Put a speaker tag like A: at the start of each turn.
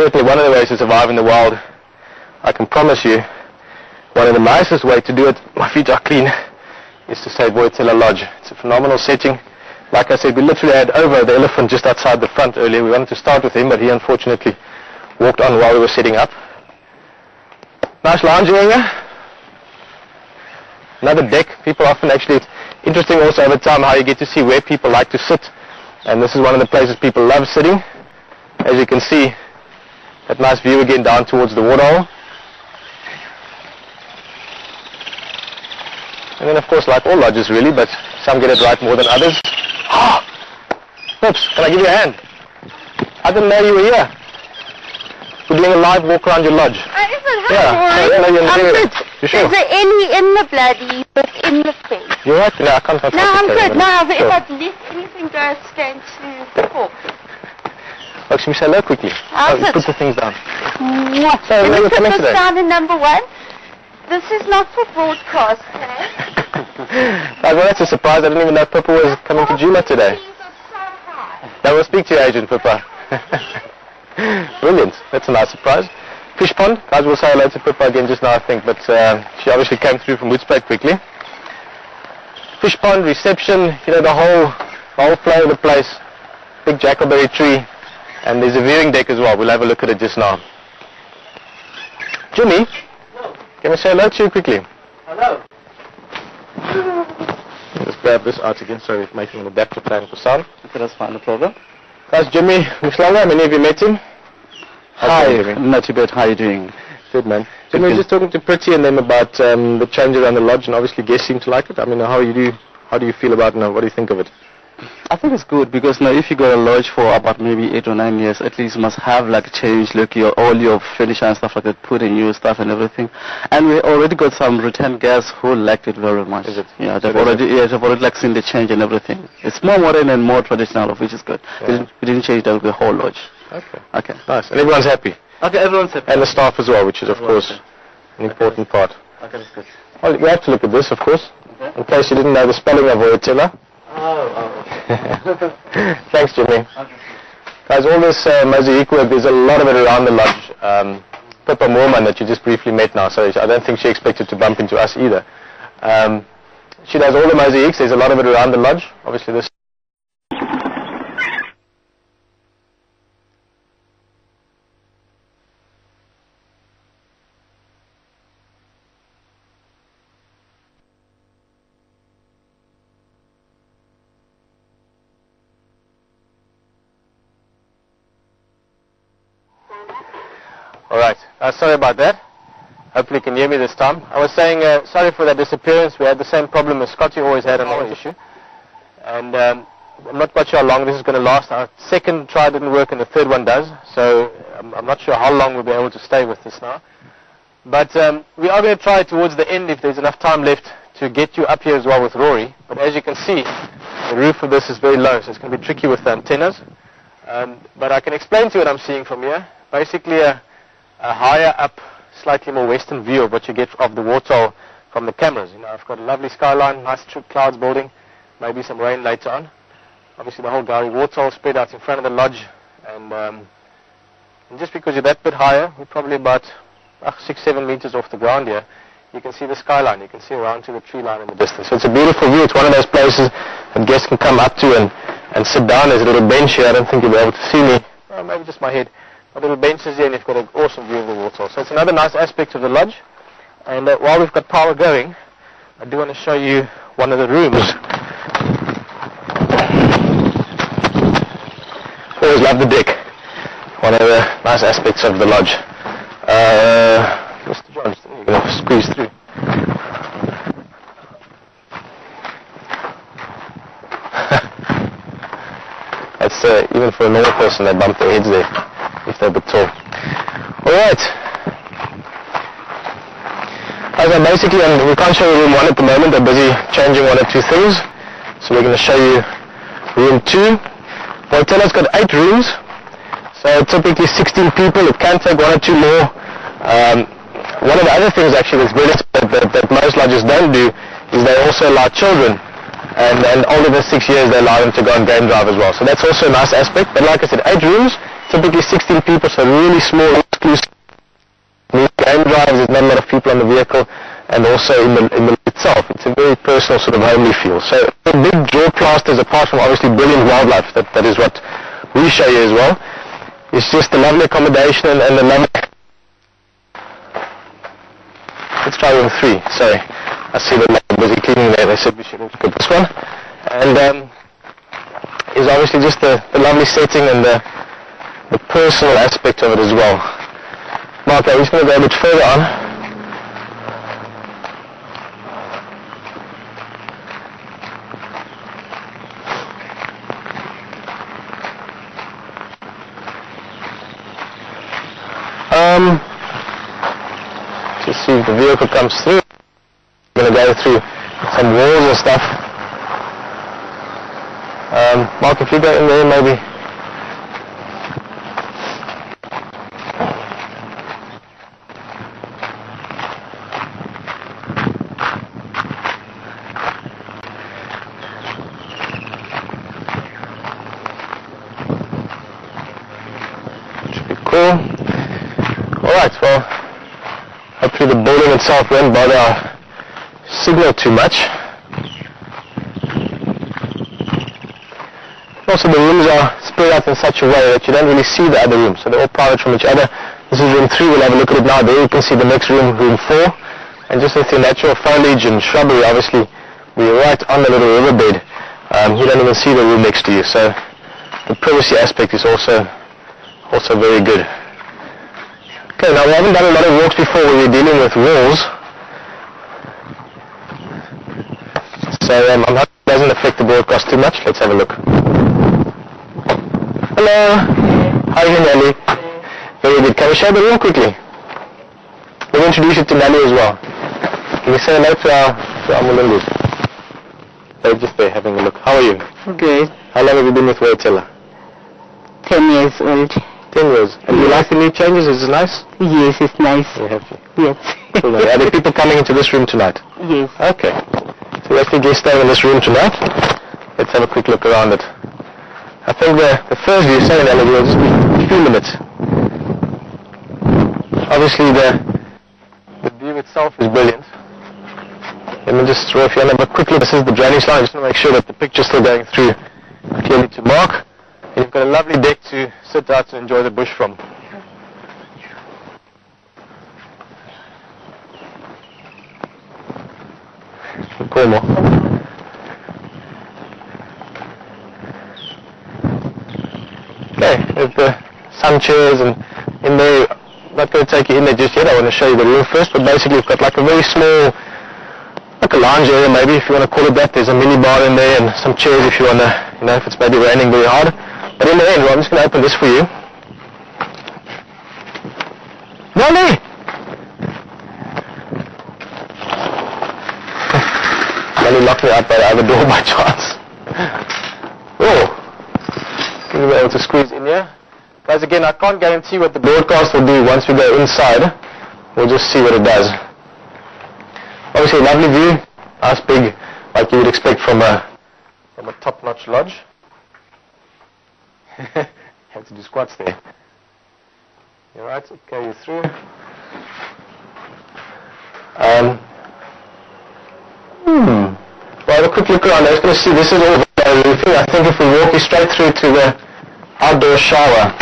A: certainly one of the ways to survive in the wild. I can promise you, one of the nicest way to do it, my feet are clean, is to say Vuyatela Lodge. It's a phenomenal setting. Like I said, we literally had over the elephant just outside the front earlier. We wanted to start with him, but he unfortunately walked on while we were setting up. Nice lounge area. Another deck. People often actually, it's interesting also over time how you get to see where people like to sit. And this is one of the places people love sitting. As you can see, that nice view again down towards the waterhole. And then of course like all lodges really, but some get it right more than others. Ah! Oops, can I give you a hand? I didn't know you were here. We're doing a live walk around your lodge.
B: Uh, is it
A: Yeah,
B: hard?
A: so maybe in the
B: I'm
A: area.
B: good.
A: You sure?
B: Is there any in the bloody within the thing?
A: You're right? No, I can't
B: No, I'm good. No, but
A: Sure.
B: if I'd let anything go straight to the fork.
A: Oh, we say hello quickly? Oh, put the things down.
B: What?
A: So,
B: me
A: we're
B: put
A: coming
B: this
A: today?
B: down in number one. This is not for broadcast, okay?
A: Guys, well, that's a surprise. I didn't even know Pippa was coming to Djuma today. Now we'll speak to you, Agent Pippa. Brilliant. That's a nice surprise. Fish pond. Guys, we'll say hello to Pippa again just now, I think, but uh, she obviously came through from Woodsback quickly. Fish pond, reception, you know, the whole, the whole flow of the place. Big jackalberry tree. And there's a viewing deck as well. We'll have a look at it just now. Jimmy, can I say hello to you quickly?
C: Hello.
A: Let's grab this out again, so we're making an adapter plan for sound.
C: Okay, that's fine, no problem.
A: That's Jimmy Mslanga. Many of you met him. How's it going,
C: Hi, not too bad. How are you doing?
A: Good man. Jimmy, we were just talking to Pretty and them about um, the change around the lodge, and obviously guests seem to like it. I mean, how you do, how do you feel about it now? What do you think of it?
C: I think it's good because now if you go to lodge for about maybe eight or nine years, at least you must have like change, like your all your furniture and stuff like that, put in new stuff and everything. And we already got some return guests who liked it very much.
A: It?
C: Yeah,
A: So
C: they've
A: there's
C: already yeah, they've already like seen the change and everything. It's more modern and more traditional, which is good. We, didn't, we didn't change the, whole lodge.
A: Okay.
C: Okay.
A: Nice. And everyone's happy.
C: Okay, everyone's happy.
A: And the staff as well, which is, of
C: Everyone's
A: course, an important part.
C: Okay, that's good.
A: Well, you have to look at this, of course,
C: Okay.
A: in case you didn't know the spelling of Vuyatela.
C: Oh, oh.
A: Thanks, Jimmy.
C: okay.
A: Guys, all this uh, mosaic work, there's a lot of it around the lodge. Um, Pippa that you just briefly met now, so I don't think she expected to bump into us either. Um, she does all the mosaics. There's a lot of it around the lodge. Obviously, this. All right. Uh, sorry about that. Hopefully you can hear me this time. I was saying uh, sorry for that disappearance. We had the same problem as Scotty always had another issue. And um, I'm not quite sure how long this is going to last. Our second try didn't work and the third one does. So I'm, I'm not sure how long we'll be able to stay with this now. But um, we are going to try towards the end if there's enough time left to get you up here as well with Rory. But as you can see, the roof of this is very low, so it's going to be tricky with the antennas. Um, but I can explain to you what I'm seeing from here. Basically a, a higher up, slightly more western view of what you get of the water from the cameras. You know, I've got a lovely skyline, nice clouds building, maybe some rain later on. Obviously the whole Gowrie water spread out in front of the lodge. And, um, and just because you're that bit higher, we're probably about uh, six, seven meters off the ground here, you can see the skyline. You can see around to the tree line in the distance. So it's a beautiful view. It's one of those places that guests can come up to and, and sit down. There's a little bench here. I don't think you'll be able to see me. Well, maybe just my head. Little benches here and you've got an awesome view of the water. So it's another nice aspect of the lodge. And uh, while we've got power going, I do want to show you one of the rooms. Always love the deck. One of the nice aspects of the lodge. Uh, Mr. Johnston, you're going to squeeze through. That's uh, even for a normal person, they bump their heads there they're tall. All right. As I basically, um, we can't show you room one at the moment. They're busy changing one or two things. So we're going to show you room two. Hotel's got eight rooms. So typically 16 people. It can take one or two more. Um, one of the other things actually that's that, that, that most lodges don't do is they also allow children. And, and older than six years, they allow them to go on game drive as well. So that's also a nice aspect. But like I said, eight rooms, typically 16 people, so really small, exclusive. Game drives, a lot of people on the vehicle, and also in the, in the itself, it's a very personal sort of homely feel. So the big draw plasters, apart from obviously brilliant wildlife, that, that is what we show you as well, it's just the lovely accommodation and, and the lovely... Let's try room three. Sorry, I see the busy cleaning there. They said we should look at this one. And um, is obviously just the, the lovely setting and the, the personal aspect of it as well. Mark, I'm going to go a bit further on. Um, to see if the vehicle comes through. I'm going to go through some walls and stuff. Um, Mark, if you go in there, maybe. Cool. Alright, well, hopefully the building itself won't bother our signal too much. Also the rooms are spread out in such a way that you don't really see the other rooms, so they're all private from each other. This is room 3, we'll have a look at it now. There you can see the next room, room 4. And just with the natural foliage and shrubbery, obviously, we're right on the little riverbed. Um, you don't even see the room next to you, so the privacy aspect is also also very good. Okay, now we haven't done a lot of walks before where we're dealing with walls. So um, I'm hoping it doesn't affect the broadcast too much. Let's have a look. Hello. How are you, Nelly? Very good. Can we show the room quickly? We'll introduce you to Nelly as well. Can you say hello to our, to our Mulungus? They're just there having a look. How are you?
D: Good.
A: How long have you been with Vuyatela?
D: Ten years old.
A: Ten years. And do you like the new changes? Is it nice?
D: Yes, it's nice.
A: You happy?
D: Yes.
A: Cool. Are there people coming into this room tonight?
D: yes.
A: Okay. So let's be guests staying in this room tonight. Let's have a quick look around it. I think the, the first view, saying that will just be a few minutes. Obviously the, the view itself is brilliant. Let me just throw a few want to have a quick look. This is the drainage line. I just want to make sure that the picture's still going through clearly to mark. You've got a lovely deck to sit out and enjoy the bush from. Como? Okay, there's the sun chairs and in there, not going to take you in there just yet, I want to show you the room first, but basically we've got like a very small, like a lounge area maybe if you want to call it that, there's a mini bar in there and some chairs if you want to, you know, if it's maybe raining very hard. But in the end, well, I'm just going to open this for you. Nelly! Nelly locked me out by the other door by chance. Oh, can you be able to squeeze in here? Guys, again, I can't guarantee what the broadcast will do once we go inside. We'll just see what it does. Obviously, lovely view, nice big, like you would expect from a from a top-notch lodge. Have to do squats there. You alright? Okay, you through. Um, hmm. Well, have a quick look around. I was going to see this is all. I think if we walk you straight through to the outdoor shower,